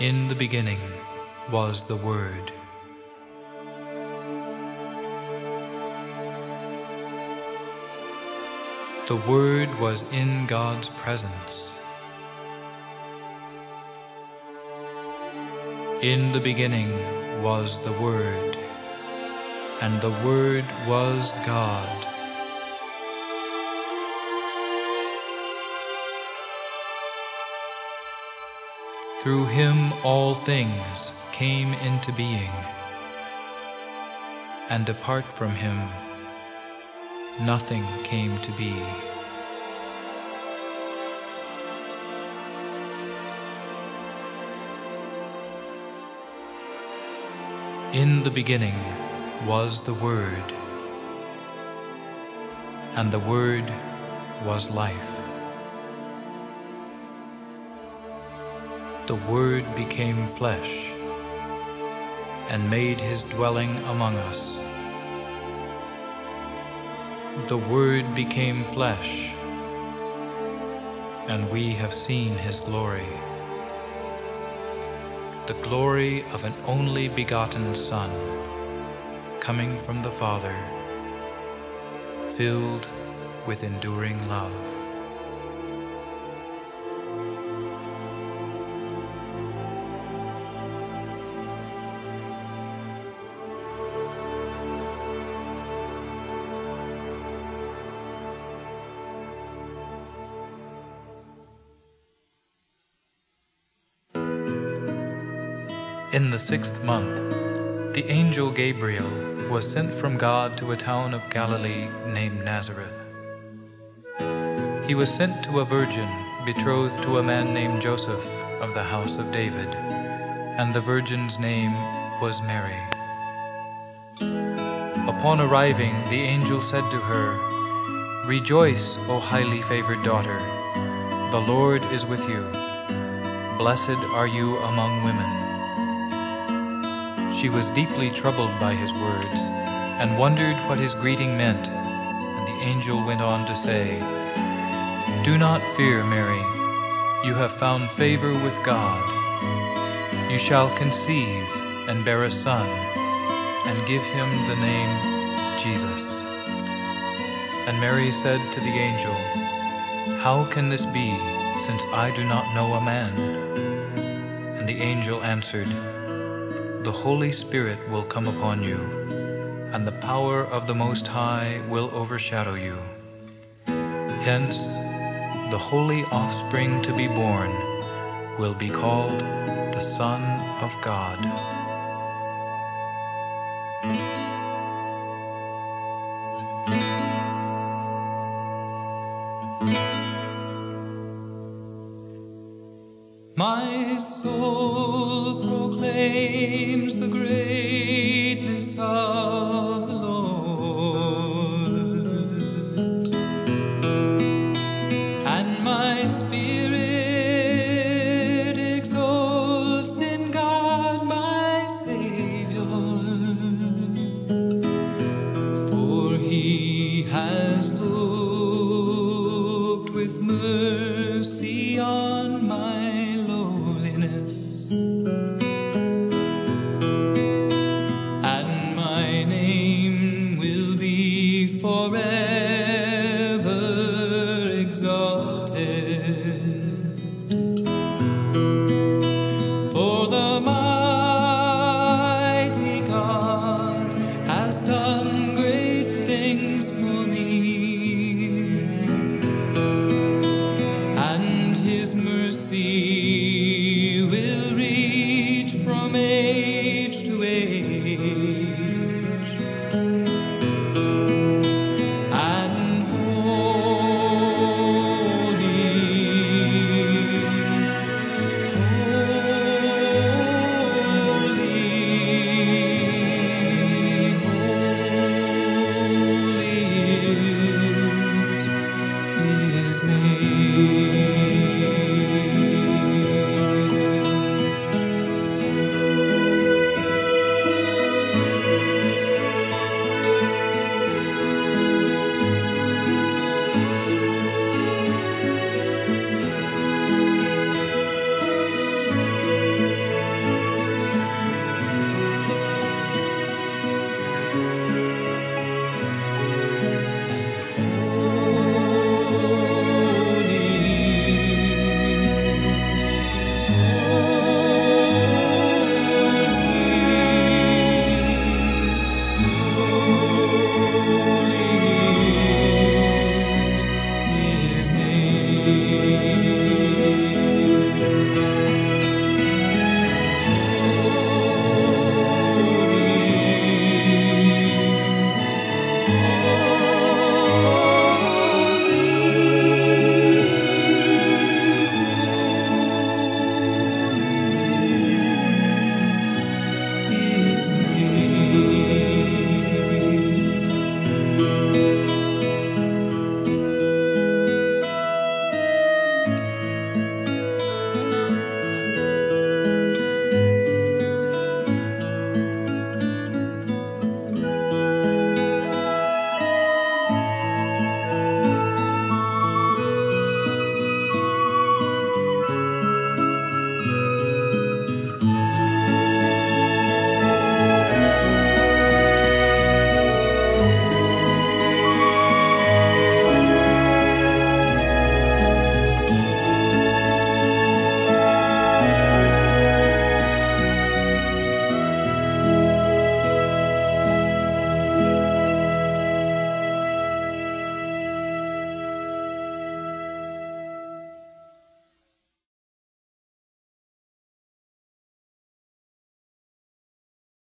In the beginning was the Word. The Word was in God's presence. In the beginning was the Word, and the Word was God. Through him all things came into being, and apart from him nothing came to be. In the beginning was the Word, and the Word was life. The Word became flesh and made his dwelling among us. The Word became flesh, and we have seen his glory the glory of an only begotten Son, coming from the Father, filled with enduring love. In the sixth month, the angel Gabriel was sent from God to a town of Galilee named Nazareth. He was sent to a virgin betrothed to a man named Joseph of the house of David, and the virgin's name was Mary. Upon arriving, the angel said to her, Rejoice, O highly favored daughter, the Lord is with you. Blessed are you among women. She was deeply troubled by his words and wondered what his greeting meant. And the angel went on to say, Do not fear, Mary. You have found favor with God. You shall conceive and bear a son, and give him the name Jesus. And Mary said to the angel, How can this be, since I do not know a man? And the angel answered, the Holy Spirit will come upon you, and the power of the Most High will overshadow you. Hence, the holy offspring to be born will be called the Son of God. My soul on my lowliness. And my name will be forever exalted.